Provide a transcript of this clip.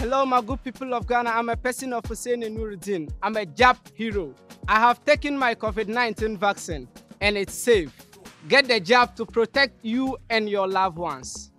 Hello, my good people of Ghana. I'm a person of Hussein Nurudeen. I'm a Jab hero. I have taken my COVID 19 vaccine and it's safe. Get the jab to protect you and your loved ones.